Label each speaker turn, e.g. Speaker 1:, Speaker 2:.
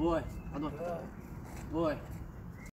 Speaker 1: Boy. Hold on. Boy.